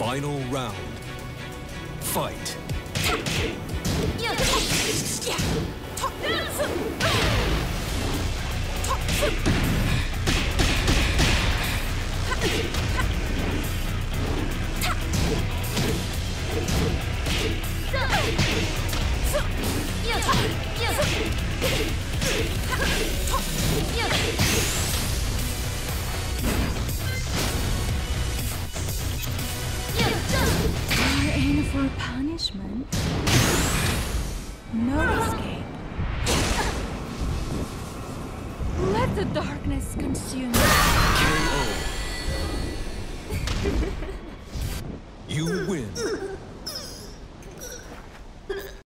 Final round. Fight. You're for punishment. No escape. Let the darkness consume you. You win.